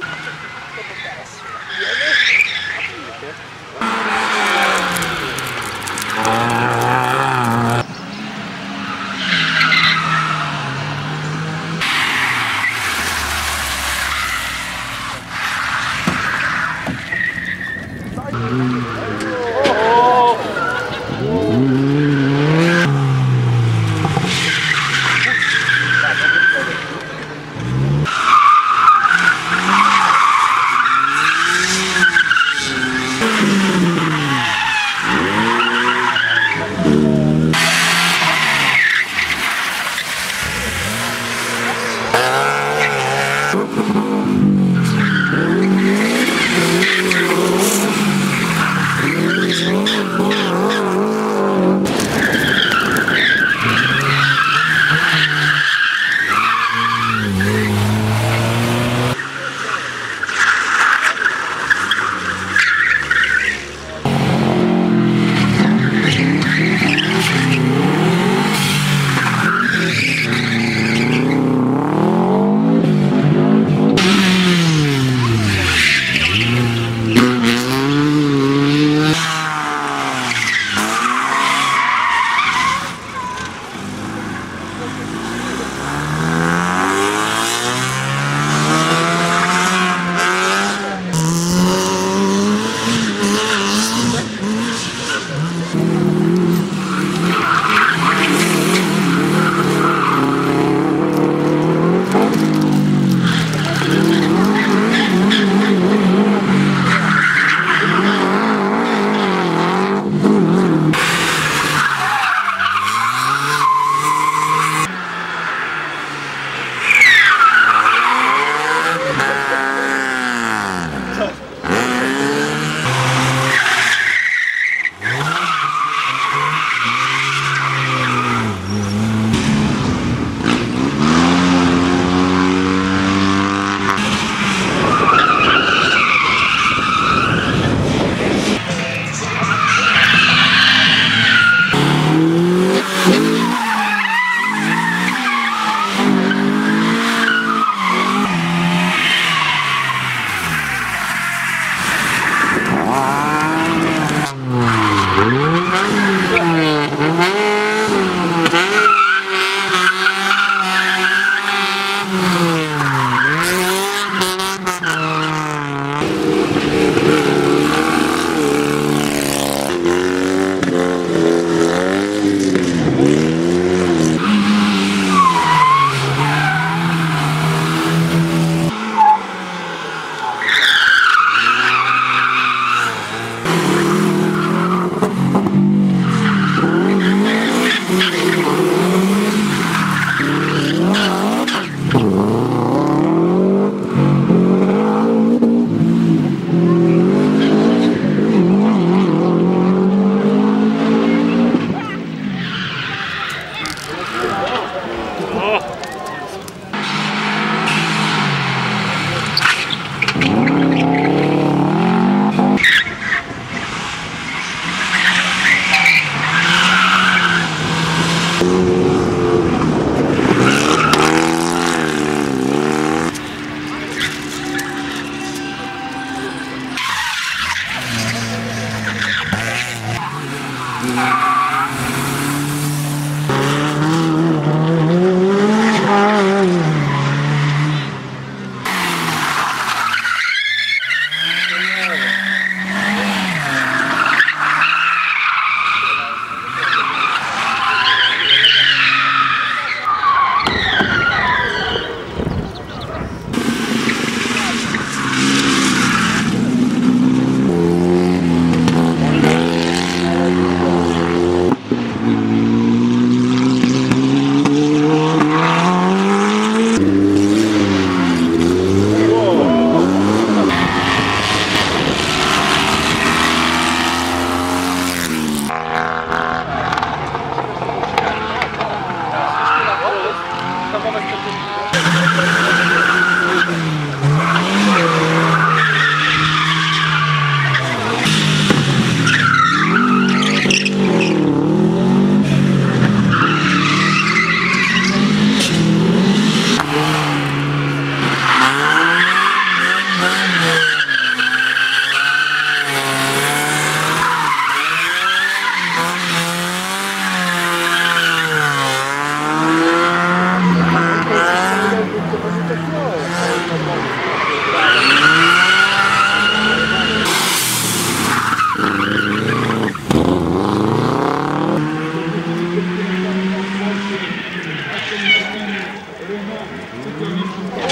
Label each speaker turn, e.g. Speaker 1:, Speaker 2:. Speaker 1: 아, Gracias. Yeah. compromisso uhum.